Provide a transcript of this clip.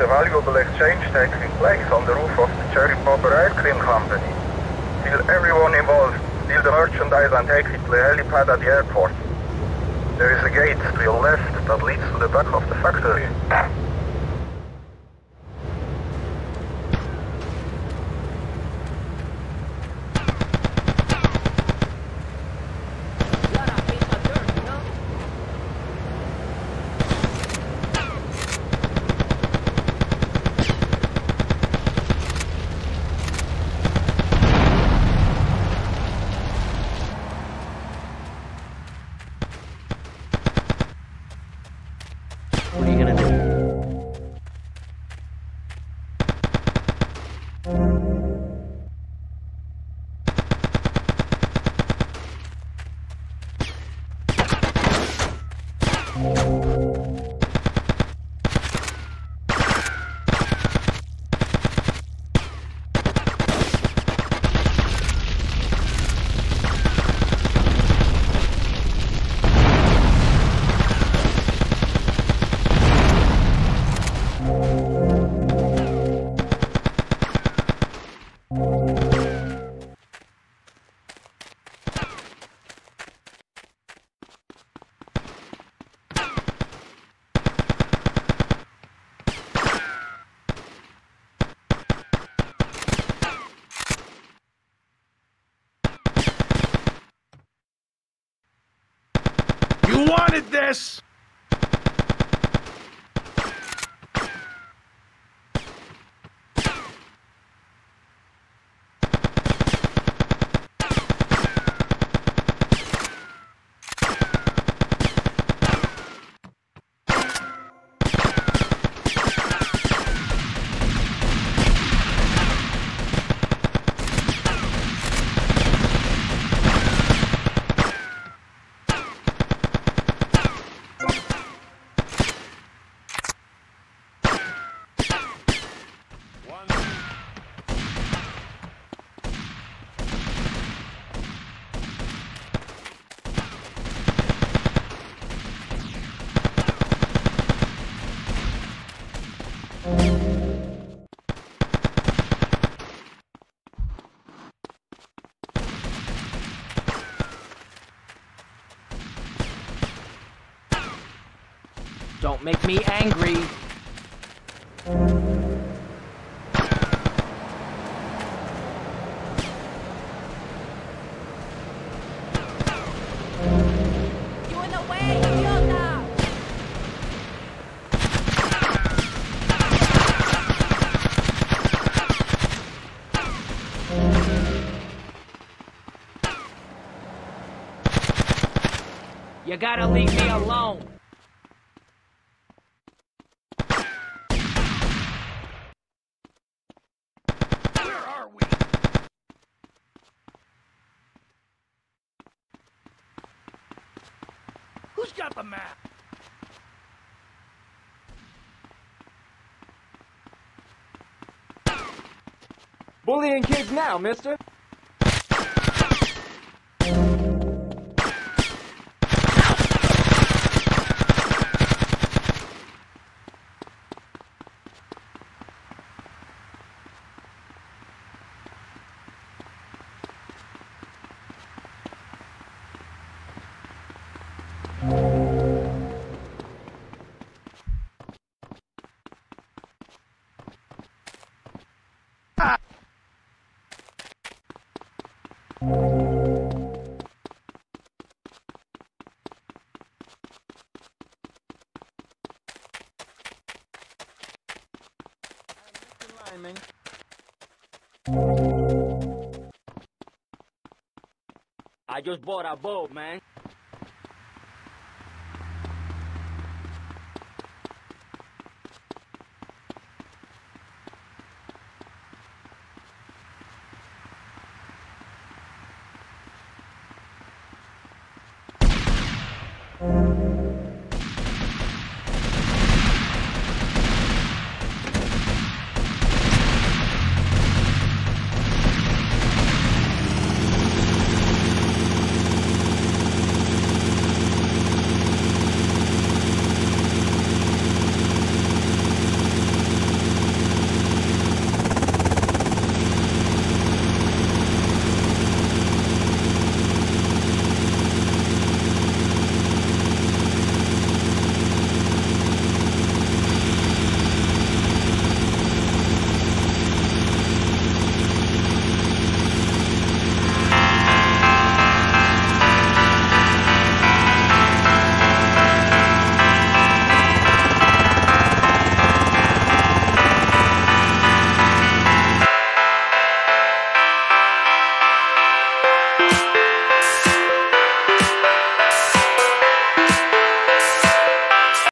a valuable exchange taking place on the roof of the Cherry Popper Ice Cream Company. Steal everyone involved, steal the merchandise and take it to the helipad at the airport. There is a gate to your left that leads to the back of the factory. You wanted this! Don't make me angry. You in the way, idiota! You gotta leave me alone. Who's got the map? Bullying kids now, mister. I just bought a boat, man. Música